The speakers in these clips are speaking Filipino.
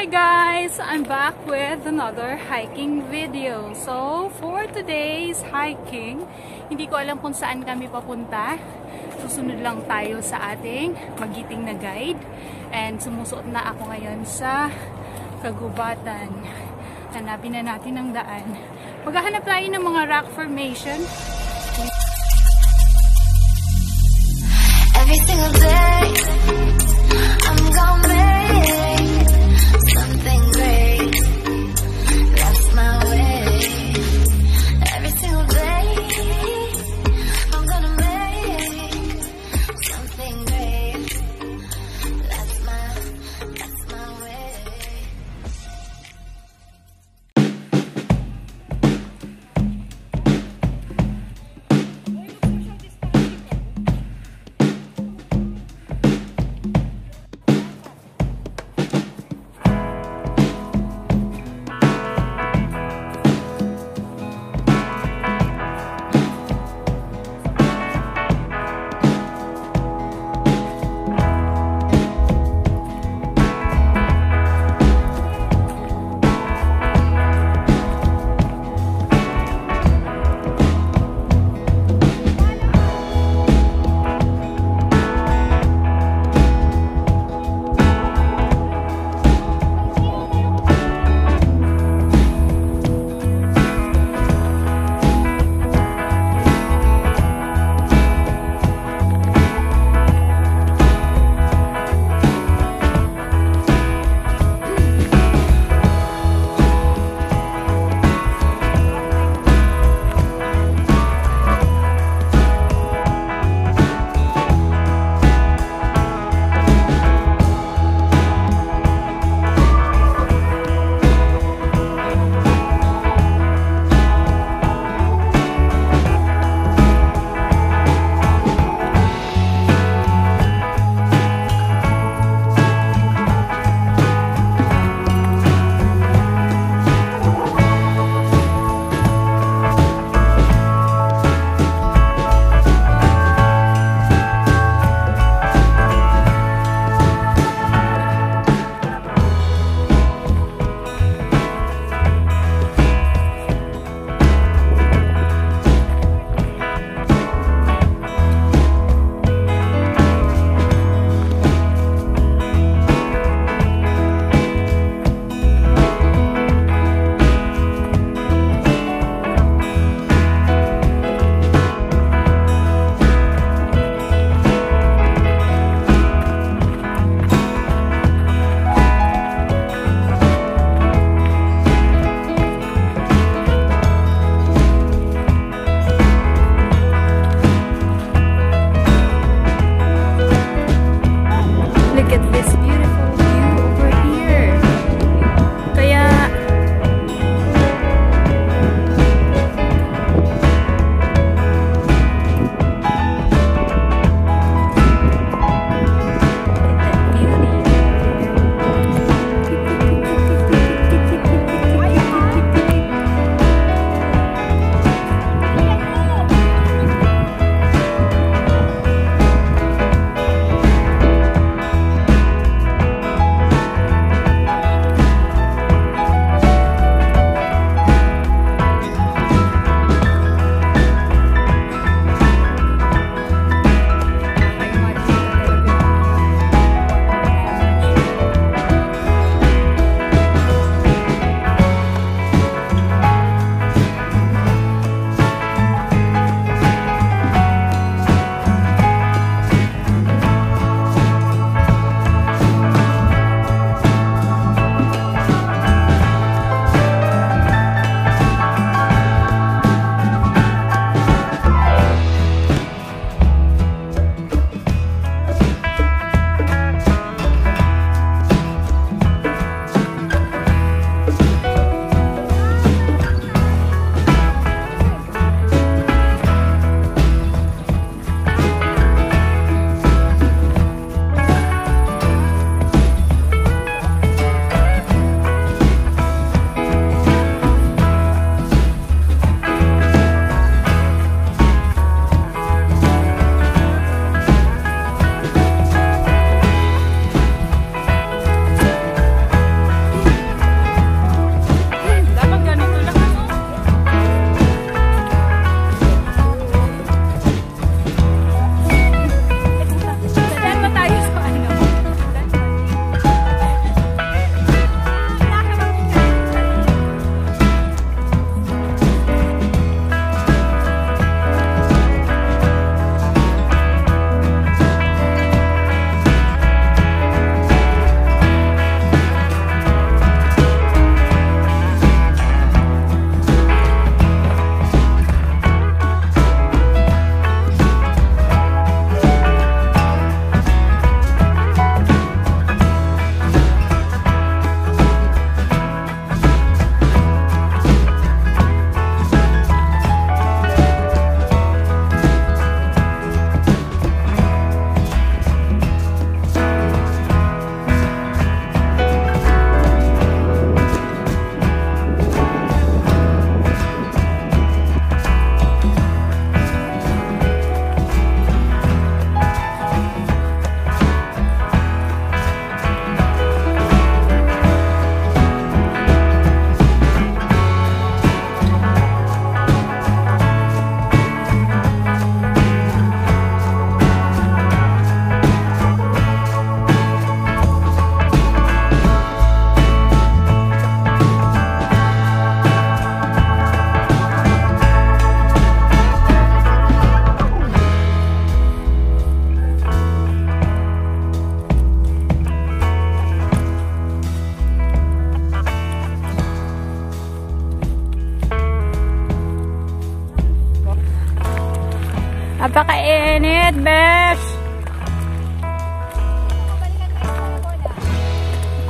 Hi guys! I'm back with another hiking video. So, for today's hiking, hindi ko alam kung saan kami papunta. Susunod lang tayo sa ating magiting na guide. And sumusuot na ako ngayon sa kagubatan. Hanapin na natin ang daan. Maghahanap tayo ng mga rock formation. Every single day, I'm gonna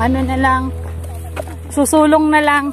Ano na lang? Susulong na lang.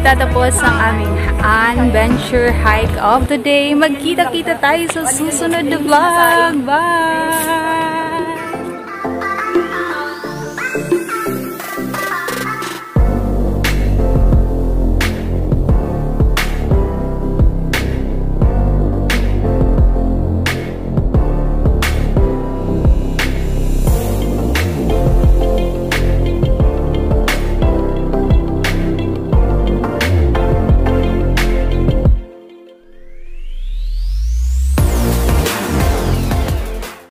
Nagtatapos ang aming adventure hike of the day. Magkita-kita tayo sa susunod na vlog. Bye!